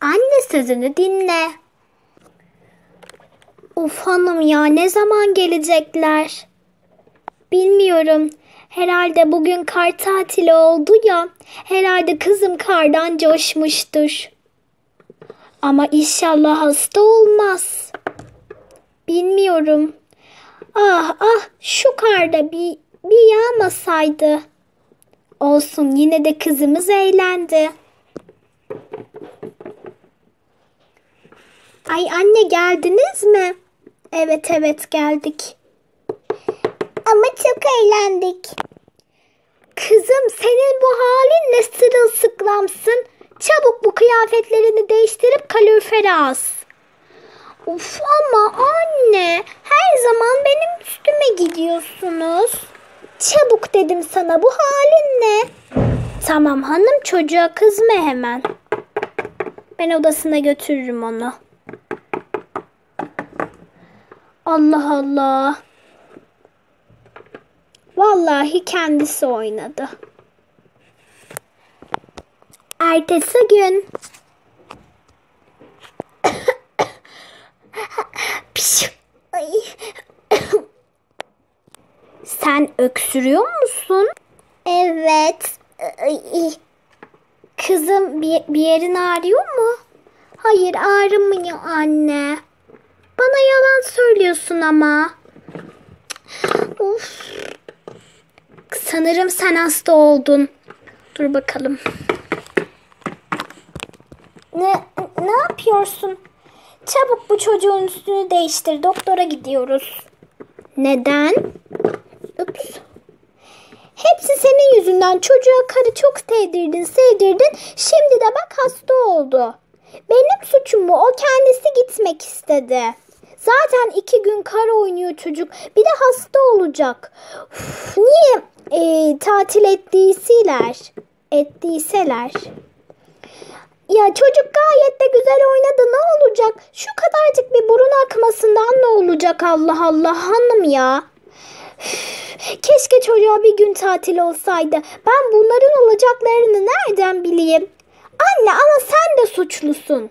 Anne sözünü dinle. Uf hanım ya ne zaman gelecekler? Bilmiyorum. Herhalde bugün kar tatili oldu ya. Herhalde kızım kardan coşmuştur. Ama inşallah hasta olmaz. Bilmiyorum. Ah ah şu karda bir, bir yağmasaydı. Olsun yine de kızımız eğlendi. Ay anne geldiniz mi? Evet evet geldik. Ama çok eğlendik. Kızım senin bu halin ne sırılsıklamsın. Çabuk bu kıyafetlerini değiştirip kalorifere as. Uf ama anne her zaman benim üstüme gidiyorsunuz. Çabuk dedim sana bu halin ne? Tamam hanım çocuğa kızma hemen. Ben odasına götürürüm onu. Allah Allah. Vallahi kendisi oynadı. Ertesi gün. Ay. Sen öksürüyor musun? Evet. Kızım bir, bir yerin ağrıyor mu? Hayır ağrımıyor anne. Bana yalan söylüyorsun ama. Of. Sanırım sen hasta oldun. Dur bakalım. Ne ne yapıyorsun? Çabuk bu çocuğun üstünü değiştir. Doktora gidiyoruz. Neden? Ups. Hepsi senin yüzünden. Çocuğa karı çok sevdirdin, sevdirdin. Şimdi de bak hasta oldu. Benim suçum mu? O kendisi gitmek istedi. Zaten iki gün kar oynuyor çocuk. Bir de hasta olacak. Uf, niye e, tatil ettiyseler? Ettiyseler. Ya çocuk gayet de güzel oynadı. Ne olacak? Şu kadarcık bir burun akmasından ne olacak Allah Allah hanım ya. Keşke çocuğa bir gün tatil olsaydı. Ben bunların olacaklarını nereden bileyim? Anne ama sen de suçlusun.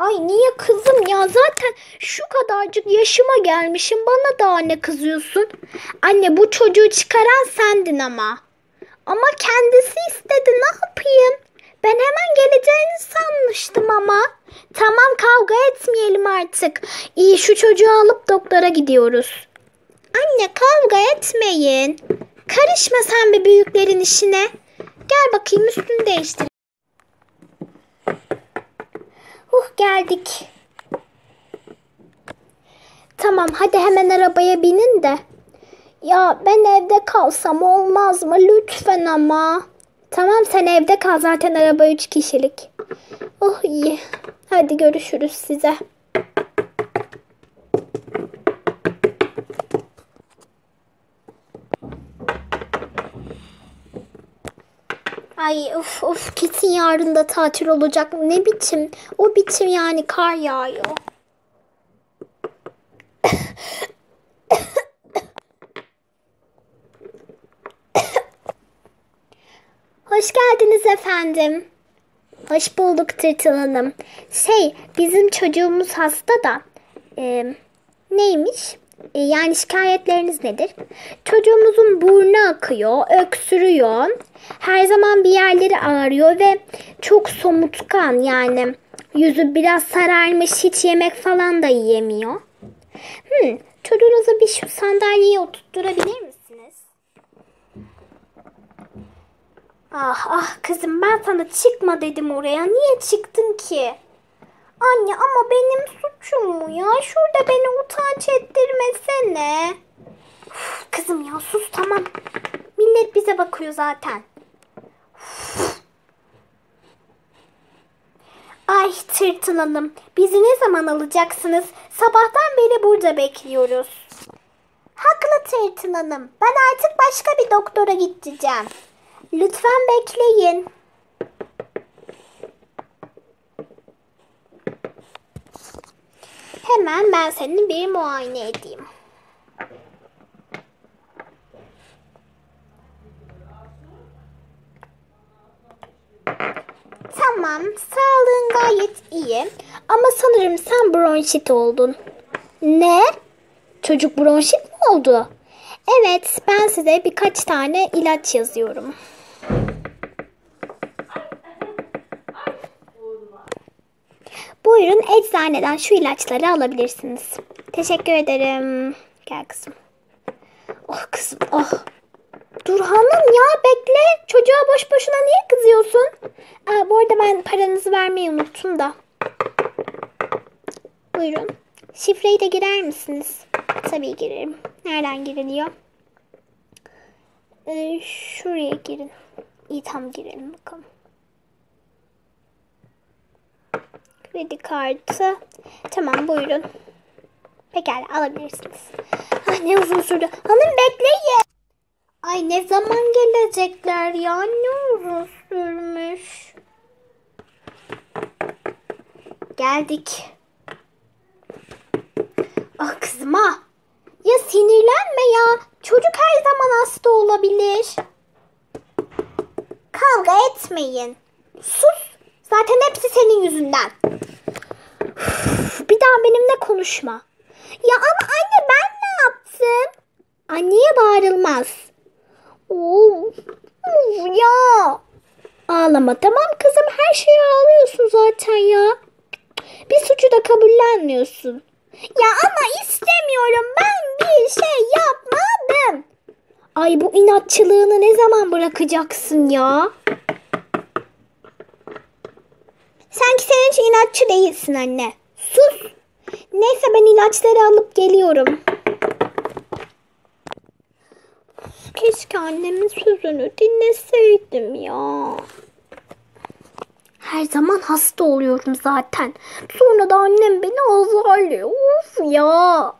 Ay niye kızım ya zaten şu kadarcık yaşıma gelmişim bana da anne kızıyorsun. Anne bu çocuğu çıkaran sendin ama. Ama kendisi istedi ne yapayım? Ben hemen geleceğini sanmıştım ama. Tamam kavga etmeyelim artık. İyi şu çocuğu alıp doktora gidiyoruz. Anne kavga etmeyin. Karışma sen bir büyüklerin işine. Gel bakayım üstünü değiştir. Uh geldik. Tamam hadi hemen arabaya binin de. Ya ben evde kalsam olmaz mı? Lütfen ama. Tamam sen evde kal zaten araba üç kişilik. Oh iyi. Hadi görüşürüz size. Ay of of kesin yarın da tatil olacak. Ne biçim? O biçim yani kar yağıyor. Hoş geldiniz efendim. Hoş bulduk Tırtıl Hanım. Şey bizim çocuğumuz hasta da. e, neymiş? E, yani şikayetleriniz nedir? Çocuğumuzun burnu akıyor, öksürüyor. Her zaman bir yerleri ağrıyor ve çok somutkan yani yüzü biraz sararmış hiç yemek falan da yiyemiyor. Hmm, çocuğunuzu bir şu sandalyeye oturtturabilir misiniz? Ah ah kızım ben sana çıkma dedim oraya. Niye çıktın ki? Anne ama benim suçum mu ya? Şurada beni utanç ettirmesene. Uf, kızım ya sus tamam. Millet bize bakıyor zaten. Ay Tırtıl Hanım, bizi ne zaman alacaksınız? Sabahtan beri burada bekliyoruz. Haklı Tırtıl Hanım. Ben artık başka bir doktora gideceğim. Lütfen bekleyin. Hemen ben senin bir muayene edeyim. Tamam, sağlığın gayet iyi. Ama sanırım sen bronşit oldun. Ne? Çocuk bronşit mi oldu? Evet, ben size birkaç tane ilaç yazıyorum. Buyurun eczaneden şu ilaçları alabilirsiniz. Teşekkür ederim. Gel kızım. Oh kızım, oh. Dur hanım ya bekle. Çocuğa boş boşuna niye kızıyorsun? Aa, bu arada ben paranızı vermeyi unuttum da. Buyurun. Şifreyi de girer misiniz? Tabii girerim. Nereden giriliyor? Ee, şuraya girin. İyi tam girelim bakalım. Kredi kartı. Tamam buyurun. Pekala alabilirsiniz. Ah ne uzun sürdü. Hanım bekleyin. Ay ne zaman gelecekler ya? Ne uzun sürmüş. Geldik. Ah kızım ah. Ya sinirlenme ya. Çocuk her zaman hasta olabilir. Kavga etmeyin. Sus. Zaten hepsi senin yüzünden. Bir daha benimle konuşma. Ya ama anne ben ne yaptım? Anneye bağırılmaz. Of, of ya. Ağlama tamam kızım her şeye ağlıyorsun zaten ya. Bir suçu da kabullenmiyorsun. Ya ama istemiyorum ben bir şey yapmadım. Ay bu inatçılığını ne zaman bırakacaksın ya? İnatçı değilsin anne. Sus. Neyse ben ilaçları alıp geliyorum. Keşke annemin sözünü dinleseydim ya. Her zaman hasta oluyorum zaten. Sonra da annem beni azarlıyor. Of ya.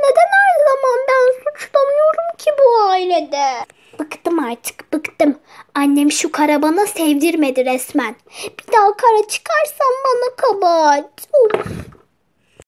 Neden her zaman ben suçlanıyorum ki bu ailede? Bıktım artık bıktım. Annem şu kara bana sevdirmedi resmen. Bir daha kara çıkarsam bana kabahat. Of.